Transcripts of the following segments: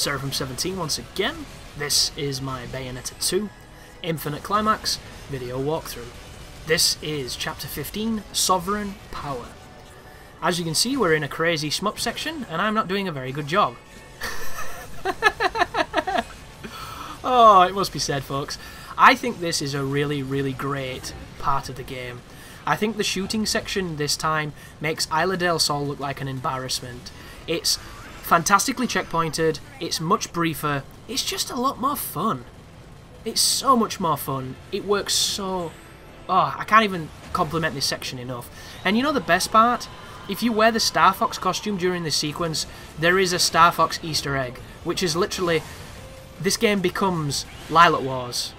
Seraphim17 once again. This is my Bayonetta 2 Infinite Climax video walkthrough. This is Chapter 15, Sovereign Power. As you can see, we're in a crazy shmup section, and I'm not doing a very good job. oh, it must be said, folks. I think this is a really, really great part of the game. I think the shooting section this time makes Isla del Sol look like an embarrassment. It's fantastically checkpointed, it's much briefer, it's just a lot more fun. It's so much more fun. It works so... Oh, I can't even compliment this section enough. And you know the best part? If you wear the Star Fox costume during this sequence, there is a Star Fox Easter egg, which is literally... This game becomes Lylat Wars.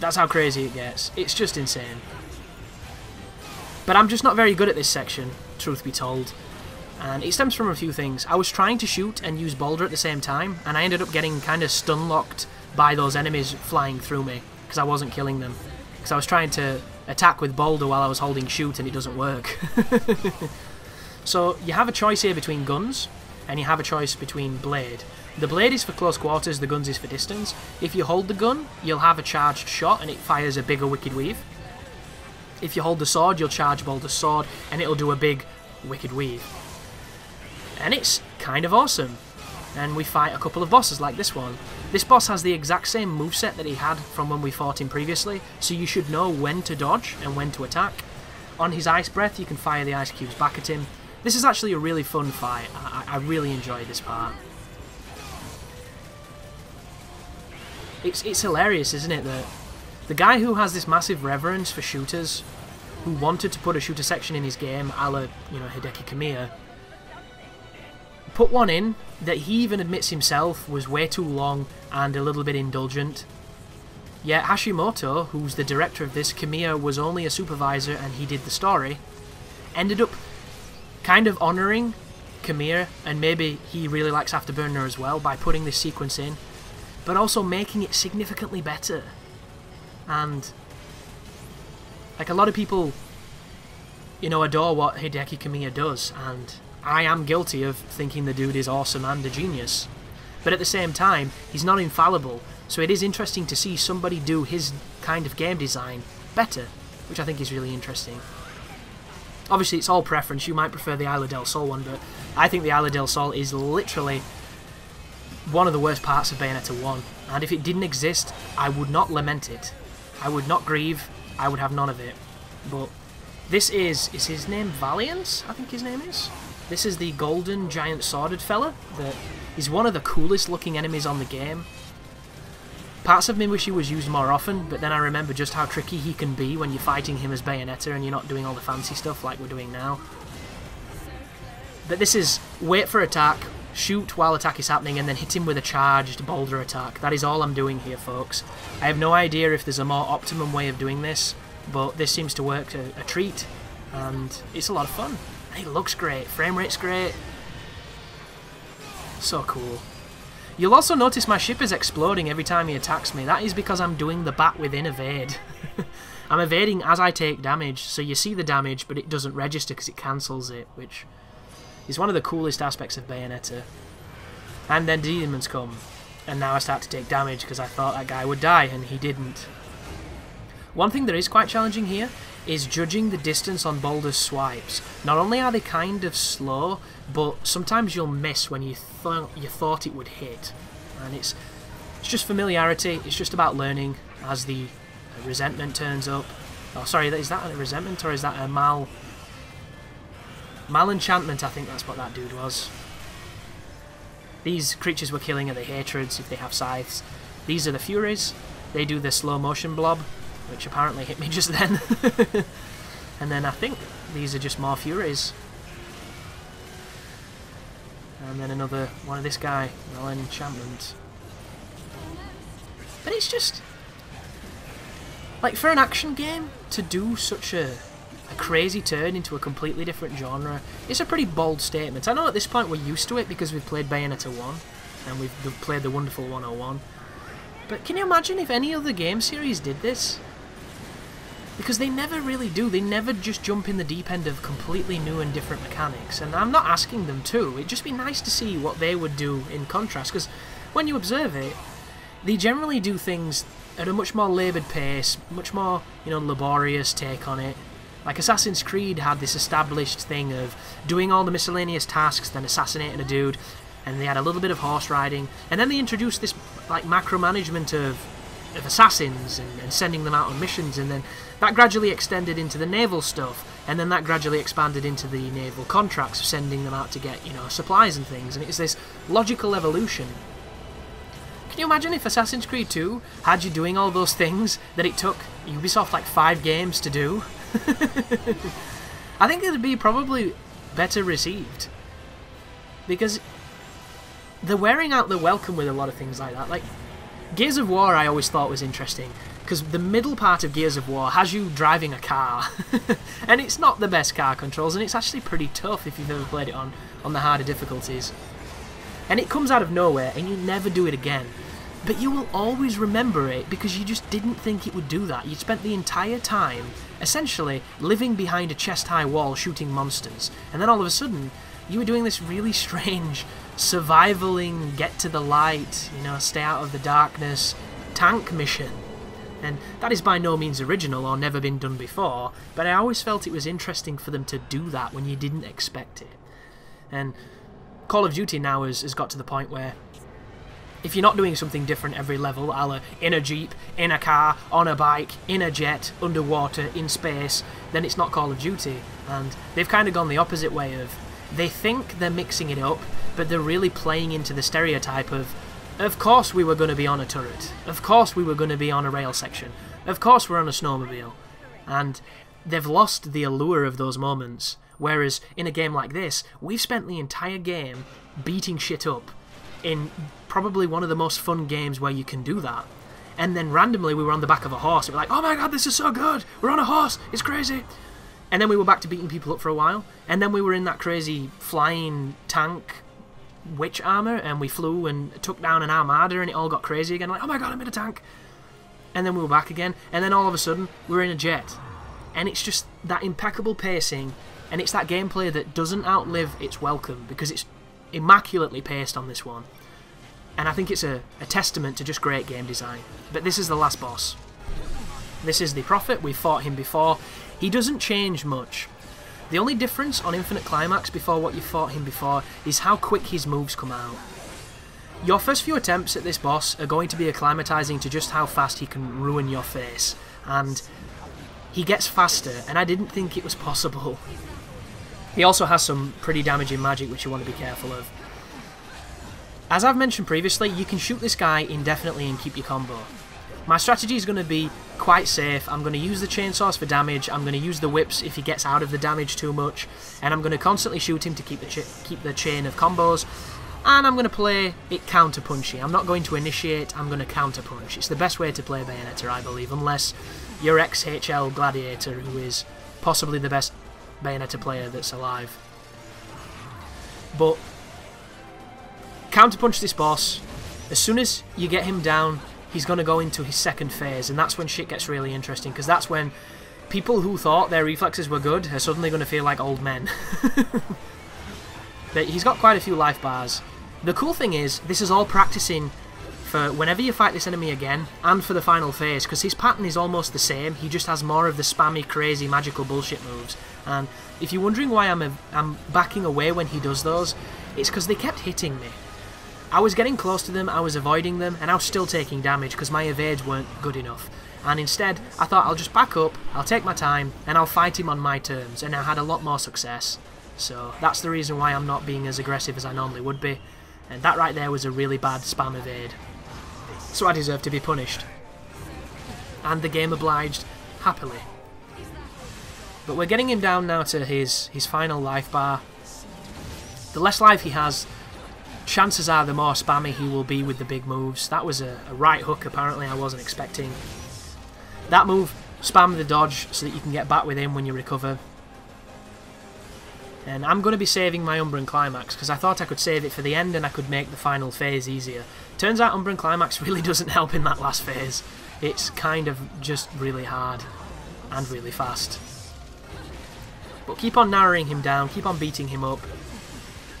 That's how crazy it gets. It's just insane. But I'm just not very good at this section, truth be told. And it stems from a few things. I was trying to shoot and use Balder at the same time, and I ended up getting kind of stun-locked by those enemies flying through me, because I wasn't killing them. Because I was trying to attack with Balder while I was holding shoot, and it doesn't work. so you have a choice here between guns, and you have a choice between blade. The blade is for close quarters, the guns is for distance. If you hold the gun, you'll have a charged shot and it fires a bigger Wicked Weave. If you hold the sword, you'll charge Balder's sword and it'll do a big Wicked Weave. And it's kind of awesome. And we fight a couple of bosses like this one. This boss has the exact same moveset that he had from when we fought him previously, so you should know when to dodge and when to attack. On his Ice Breath, you can fire the Ice Cubes back at him. This is actually a really fun fight. I, I really enjoy this part. It's, it's hilarious, isn't it, that the guy who has this massive reverence for shooters, who wanted to put a shooter section in his game, a la, you know, Hideki Kamiya, put one in that he even admits himself was way too long and a little bit indulgent. Yet Hashimoto, who's the director of this, Kamiya was only a supervisor and he did the story, ended up kind of honouring Kamiya, and maybe he really likes Afterburner as well, by putting this sequence in, but also making it significantly better. And, like, a lot of people, you know, adore what Hideki Kamiya does, and I am guilty of thinking the dude is awesome and a genius. But at the same time, he's not infallible, so it is interesting to see somebody do his kind of game design better, which I think is really interesting. Obviously, it's all preference. You might prefer the Isla del Sol one, but I think the Isla del Sol is literally one of the worst parts of Bayonetta 1. And if it didn't exist, I would not lament it. I would not grieve. I would have none of it. But this is... Is his name Valiance? I think his name is? This is the golden giant sworded fella. That is one of the coolest looking enemies on the game. Parts of me wish he was used more often, but then I remember just how tricky he can be when you're fighting him as Bayonetta and you're not doing all the fancy stuff like we're doing now. But this is wait for attack, shoot while attack is happening, and then hit him with a charged Balder attack. That is all I'm doing here, folks. I have no idea if there's a more optimum way of doing this, but this seems to work a, a treat, and it's a lot of fun. It looks great, frame rate's great. So cool. You'll also notice my ship is exploding every time he attacks me. That is because I'm doing the bat within evade. I'm evading as I take damage, so you see the damage, but it doesn't register because it cancels it, which is one of the coolest aspects of Bayonetta. And then demons come, and now I start to take damage because I thought that guy would die, and he didn't. One thing that is quite challenging here is judging the distance on Balder's swipes. Not only are they kind of slow, but sometimes you'll miss when you thought you thought it would hit, and it's it's just familiarity. It's just about learning as the uh, resentment turns up. Oh, sorry, is that a resentment or is that a mal Mal enchantment, I think that's what that dude was. These creatures we're killing are the hatreds if they have scythes. These are the furies. They do the slow motion blob, which apparently hit me just then. and then I think these are just more Furies. And then another one of this guy, Melon Enchantment. But it's just... Like, for an action game, to do such a, a crazy turn into a completely different genre, it's a pretty bold statement. I know at this point we're used to it because we've played Bayonetta 1, and we've played the wonderful 101. But can you imagine if any other game series did this? Because they never really do. They never just jump in the deep end of completely new and different mechanics. And I'm not asking them to. It'd just be nice to see what they would do in contrast. Because when you observe it, they generally do things at a much more laboured pace, much more, you know, laborious take on it. Like Assassin's Creed had this established thing of doing all the miscellaneous tasks, then assassinating a dude, and they had a little bit of horse riding, and then they introduced this like macro management of of assassins and, and sending them out on missions, and then that gradually extended into the naval stuff, and then that gradually expanded into the naval contracts of sending them out to get you know supplies and things, and it's this logical evolution. Can you imagine if Assassin's Creed 2 had you doing all those things that it took Ubisoft like five games to do? I think it'd be probably better received. Because they're wearing out the welcome with a lot of things like that. Like, Gears of War I always thought was interesting. Because the middle part of Gears of War has you driving a car. and it's not the best car controls, and it's actually pretty tough if you've ever played it on, on the harder difficulties. And it comes out of nowhere, and you never do it again. But you will always remember it because you just didn't think it would do that. You spent the entire time, essentially, living behind a chest high wall shooting monsters. And then all of a sudden, you were doing this really strange, survivaling, get to the light, you know, stay out of the darkness tank mission. And that is by no means original or never been done before, but I always felt it was interesting for them to do that when you didn't expect it. And Call of Duty now has, has got to the point where if you're not doing something different every level, a la in a jeep, in a car, on a bike, in a jet, underwater, in space, then it's not Call of Duty. And they've kind of gone the opposite way of they think they're mixing it up, but they're really playing into the stereotype of of course we were going to be on a turret. Of course we were going to be on a rail section. Of course we're on a snowmobile. And they've lost the allure of those moments. Whereas in a game like this, we've spent the entire game beating shit up in probably one of the most fun games where you can do that. And then randomly we were on the back of a horse. We were like, oh my god, this is so good! We're on a horse! It's crazy! And then we were back to beating people up for a while. And then we were in that crazy flying tank witch armor and we flew and took down an armada and it all got crazy again. Like, oh my god, I'm in a tank! And then we were back again. And then all of a sudden, we're in a jet. And it's just that impeccable pacing and it's that gameplay that doesn't outlive its welcome because it's immaculately paced on this one. And I think it's a, a testament to just great game design. But this is the last boss. This is the Prophet, we've fought him before. He doesn't change much. The only difference on Infinite Climax before what you fought him before is how quick his moves come out. Your first few attempts at this boss are going to be acclimatizing to just how fast he can ruin your face, and he gets faster, and I didn't think it was possible. He also has some pretty damaging magic which you want to be careful of. As I've mentioned previously, you can shoot this guy indefinitely and keep your combo. My strategy is going to be quite safe. I'm going to use the chainsaws for damage. I'm going to use the whips if he gets out of the damage too much, and I'm going to constantly shoot him to keep the keep the chain of combos. And I'm going to play it counter punchy. I'm not going to initiate. I'm going to counter punch. It's the best way to play Bayonetta, I believe, unless you're ex-HL Gladiator, who is possibly the best Bayonetta player that's alive. But counterpunch this boss. As soon as you get him down, he's going to go into his second phase, and that's when shit gets really interesting, because that's when people who thought their reflexes were good are suddenly going to feel like old men. but he's got quite a few life bars. The cool thing is, this is all practicing for whenever you fight this enemy again, and for the final phase, because his pattern is almost the same, he just has more of the spammy, crazy, magical bullshit moves. And if you're wondering why I'm, a, I'm backing away when he does those, it's because they kept hitting me. I was getting close to them, I was avoiding them, and I was still taking damage because my evades weren't good enough. And instead, I thought I'll just back up, I'll take my time, and I'll fight him on my terms, and I had a lot more success. So that's the reason why I'm not being as aggressive as I normally would be. And that right there was a really bad spam evade so I deserve to be punished. And the game obliged happily. But we're getting him down now to his, his final life bar. The less life he has, chances are the more spammy he will be with the big moves. That was a, a right hook apparently I wasn't expecting. That move, spam the dodge so that you can get back with him when you recover. And I'm going to be saving my Umbran Climax because I thought I could save it for the end and I could make the final phase easier. Turns out Umbran Climax really doesn't help in that last phase. It's kind of just really hard and really fast. But keep on narrowing him down, keep on beating him up.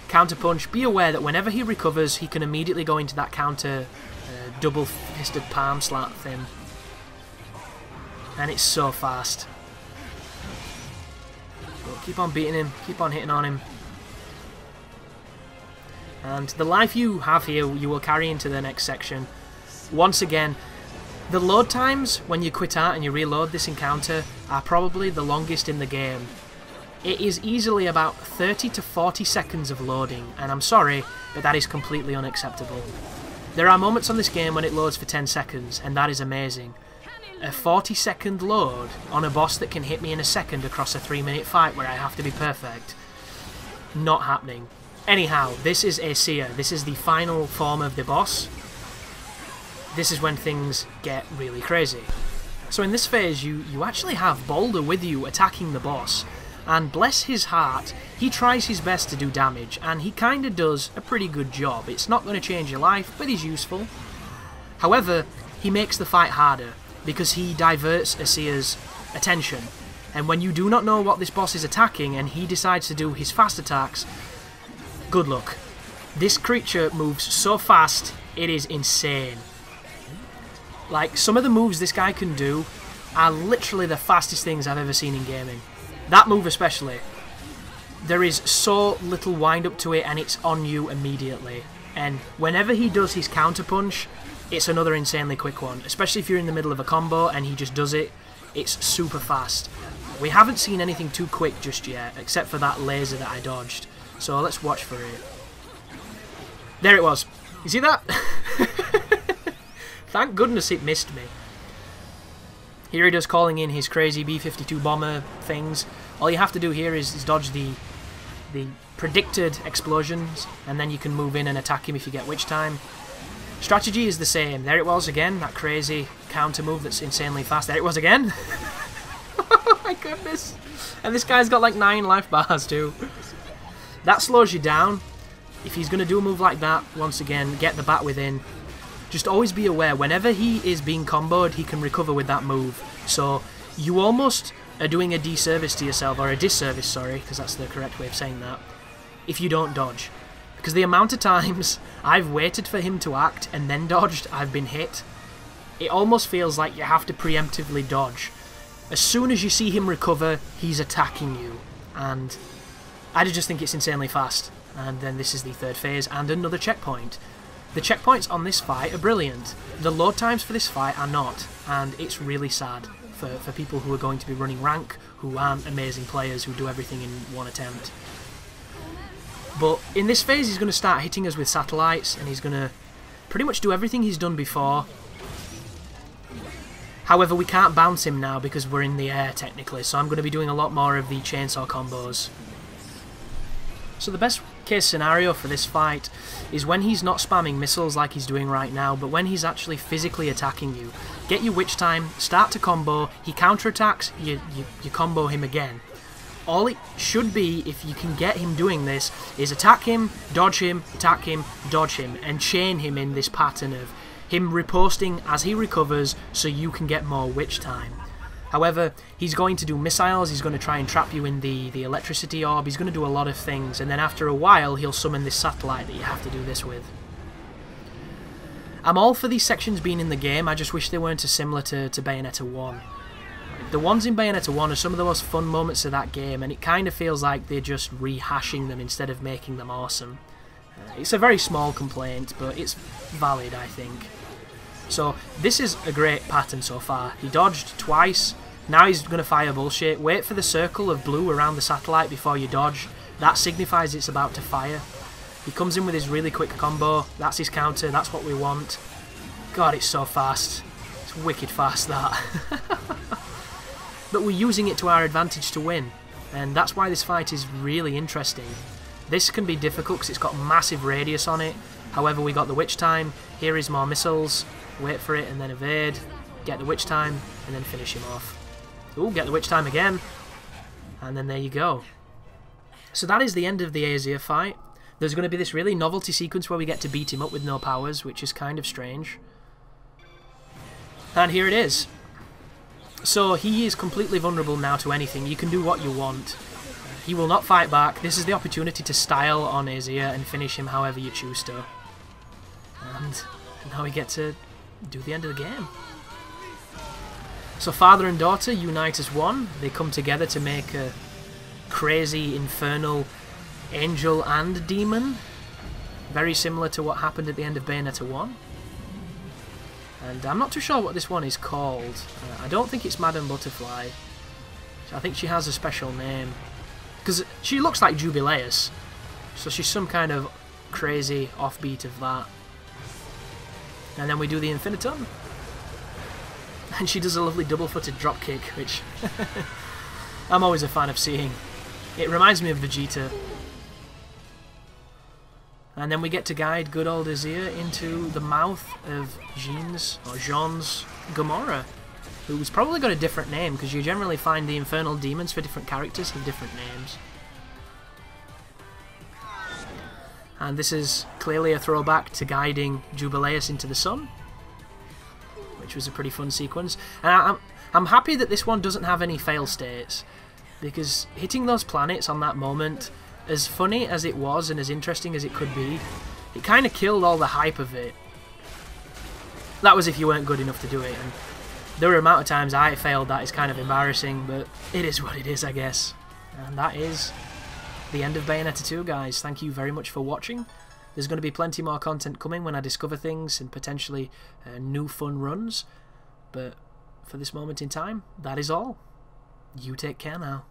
Counter punch. Be aware that whenever he recovers, he can immediately go into that counter uh, double fisted palm slap thing. And it's so fast. But keep on beating him, keep on hitting on him. And the life you have here, you will carry into the next section. Once again, the load times when you quit out and you reload this encounter are probably the longest in the game. It is easily about 30 to 40 seconds of loading, and I'm sorry, but that is completely unacceptable. There are moments on this game when it loads for 10 seconds, and that is amazing. A 40 second load on a boss that can hit me in a second across a 3 minute fight where I have to be perfect. Not happening. Anyhow, this is Aesir. This is the final form of the boss. This is when things get really crazy. So in this phase, you, you actually have Balder with you attacking the boss, and bless his heart, he tries his best to do damage, and he kinda does a pretty good job. It's not going to change your life, but he's useful. However, he makes the fight harder, because he diverts Aesir's attention. And when you do not know what this boss is attacking, and he decides to do his fast attacks, good luck. This creature moves so fast, it is insane. Like, some of the moves this guy can do are literally the fastest things I've ever seen in gaming. That move especially. There is so little wind up to it and it's on you immediately. And whenever he does his counter punch, it's another insanely quick one. Especially if you're in the middle of a combo and he just does it, it's super fast. We haven't seen anything too quick just yet, except for that laser that I dodged. So let's watch for it. There it was. You see that? Thank goodness it missed me. Here he does calling in his crazy B-52 bomber things. All you have to do here is, is dodge the the predicted explosions, and then you can move in and attack him if you get witch time. Strategy is the same. There it was again, that crazy counter move that's insanely fast. There it was again. oh my goodness. And this guy's got like 9 life bars too. That slows you down. If he's going to do a move like that, once again, get the bat within. Just always be aware, whenever he is being comboed, he can recover with that move. So you almost are doing a disservice to yourself, or a disservice, sorry, because that's the correct way of saying that, if you don't dodge. Because the amount of times I've waited for him to act and then dodged, I've been hit. It almost feels like you have to preemptively dodge. As soon as you see him recover, he's attacking you. And I just think it's insanely fast. And then this is the third phase and another checkpoint. The checkpoints on this fight are brilliant. The load times for this fight are not, and it's really sad for, for people who are going to be running rank, who aren't amazing players, who do everything in one attempt. But in this phase he's going to start hitting us with satellites, and he's going to pretty much do everything he's done before. However, we can't bounce him now because we're in the air, technically, so I'm going to be doing a lot more of the chainsaw combos. So the best case scenario for this fight is when he's not spamming missiles like he's doing right now, but when he's actually physically attacking you. Get your witch time, start to combo, he counterattacks, you, you, you combo him again. All it should be, if you can get him doing this, is attack him, dodge him, attack him, dodge him, and chain him in this pattern of him reposting as he recovers so you can get more witch time. However, he's going to do missiles, he's going to try and trap you in the, the electricity orb, he's going to do a lot of things, and then after a while he'll summon this satellite that you have to do this with. I'm all for these sections being in the game, I just wish they weren't as similar to, to Bayonetta 1. The ones in Bayonetta 1 are some of the most fun moments of that game, and it kind of feels like they're just rehashing them instead of making them awesome. Uh, it's a very small complaint, but it's valid, I think. So this is a great pattern so far. He dodged twice. Now he's going to fire bullshit. Wait for the circle of blue around the satellite before you dodge. That signifies it's about to fire. He comes in with his really quick combo. That's his counter. That's what we want. God, it's so fast. It's wicked fast, that. but we're using it to our advantage to win. And that's why this fight is really interesting. This can be difficult because it's got massive radius on it. However, we got the witch time. Here is more missiles wait for it and then evade, get the witch time, and then finish him off. Ooh, get the witch time again. And then there you go. So that is the end of the Aesir fight. There's going to be this really novelty sequence where we get to beat him up with no powers, which is kind of strange. And here it is. So he is completely vulnerable now to anything. You can do what you want. He will not fight back. This is the opportunity to style on Aesir and finish him however you choose to. And now we get to do the end of the game. So father and daughter unite as one. They come together to make a crazy, infernal angel and demon. Very similar to what happened at the end of Bayonetta 1. And I'm not too sure what this one is called. Uh, I don't think it's Madame Butterfly. I think she has a special name. Because she looks like Jubileus. So she's some kind of crazy offbeat of that. And then we do the Infinitum. And she does a lovely double-footed dropkick, which I'm always a fan of seeing. It reminds me of Vegeta. And then we get to guide good old Aesir into the mouth of Jeanne's, or Jeanne's, Gomorrah. Who's probably got a different name, because you generally find the Infernal Demons for different characters have different names. And this is clearly a throwback to guiding Jubileus into the sun, which was a pretty fun sequence. And I'm, I'm happy that this one doesn't have any fail states, because hitting those planets on that moment, as funny as it was and as interesting as it could be, it kind of killed all the hype of it. That was if you weren't good enough to do it, and the amount of times I failed that is kind of embarrassing, but it is what it is, I guess. And that is the end of Bayonetta 2, guys. Thank you very much for watching. There's going to be plenty more content coming when I discover things and potentially uh, new fun runs. But for this moment in time, that is all. You take care now.